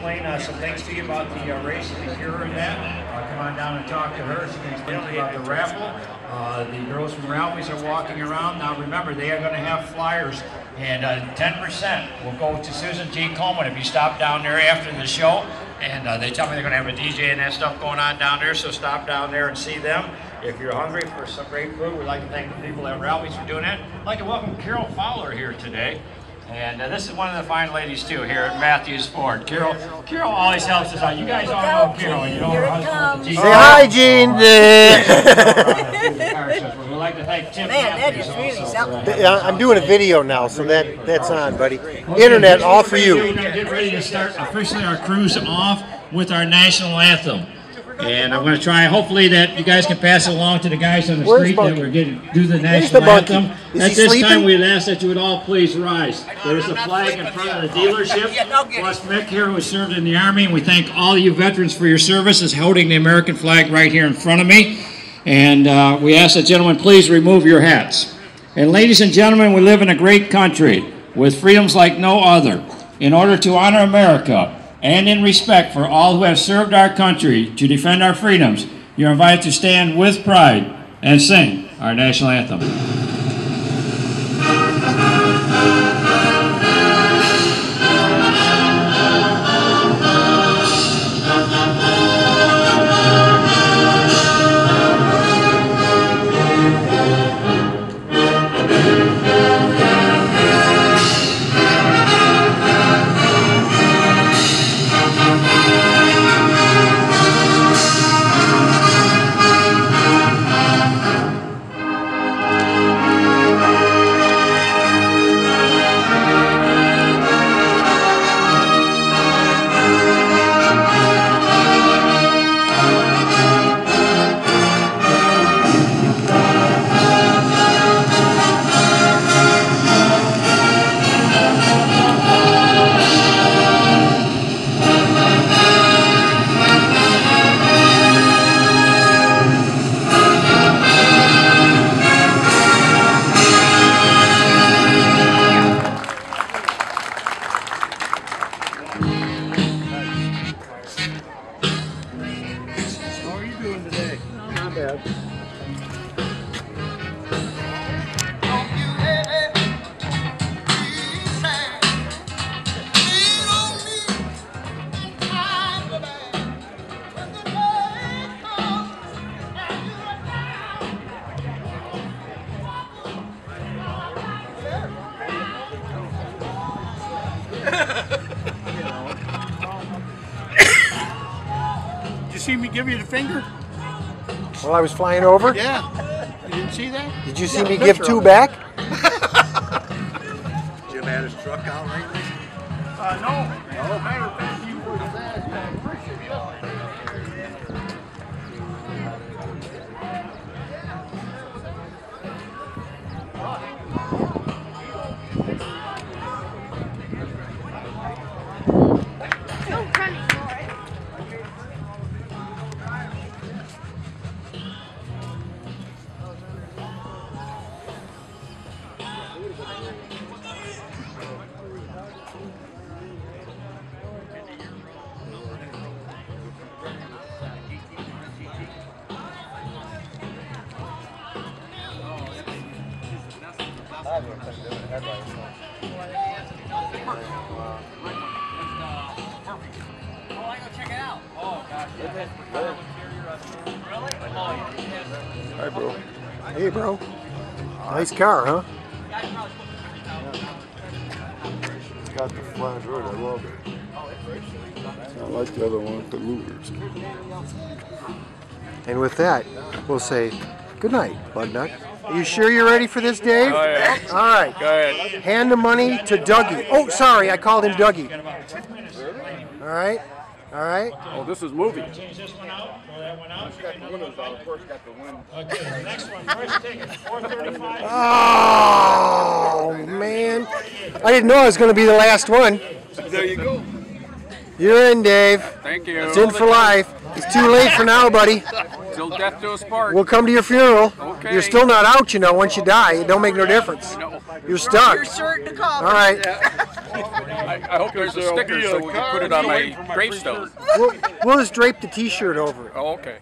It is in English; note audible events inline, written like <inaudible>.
explain uh, some things to you about the uh, race and the cure and that. Uh, come on down and talk to her. She can explain to you about the raffle. Uh, the girls from Ralphie's are walking around. Now remember, they are going to have flyers, and uh, 10% will go to Susan G. Coleman if you stop down there after the show. And uh, they tell me they're going to have a DJ and that stuff going on down there, so stop down there and see them. If you're hungry for some great food, we'd like to thank the people at Ralphie's for doing that. I'd like to welcome Carol Fowler here today. And uh, this is one of the fine ladies too here at Mathews Ford. Carol, Carol always helps us out. You guys all know Carol. You know her husband. Say hi, Gene. <laughs> We'd like to thank Tim Man, that Mathews is really something. for, Yeah, I'm doing a video now, so that that's on, buddy. Internet, all for We're you. gonna get ready to start officially our cruise off with our national anthem. And I'm going to try, hopefully, that you guys can pass it along to the guys on the Where's street that Monkey? we're getting do the the national monkey. anthem. Is At this sleeping? time, we'd ask that you would all please rise. There's a flag in front of the dealership. Plus Mick here, who served in the Army, and we thank all you veterans for your service, is holding the American flag right here in front of me. And uh, we ask that gentlemen please remove your hats. And ladies and gentlemen, we live in a great country with freedoms like no other. In order to honor America and in respect for all who have served our country to defend our freedoms, you're invited to stand with pride and sing our national anthem. Did you see me give you the finger? While I was flying over, Yeah. You didn't see that? did you see Yeah, me give two it. back? Jim had his truck out lately? Uh, no. As a matter of fact, you were fast. I appreciate Hey, bro. Nice car, huh? Got the flash right. I love it. I like the other one with the louvers. And with that, we'll say good night, Bud Nut. Are you sure you're ready for this, Dave? Oh, yeah. All right. Go ahead. Hand the money to Dougie. Oh, sorry, I called him Dougie. All right. All right. Oh, this is movie. Change this one out, throw that one out. Got the windows out. Of course, got the wind. Okay, the next one, first ticket, 435. Oh, man. I didn't know I was going to be the last one. There you go. You're in, Dave. Thank you. It's in for life. It's too late for now, buddy. Till death do us part. We'll come to your funeral. Okay. You're still not out, you know. Once you die, it don't make no difference. No. You're stuck. You're certain to call. All right. I, I hope there's a sticker be so we can put it on my my gravestone. We'll, we'll just drape the T-shirt over it. Oh, okay.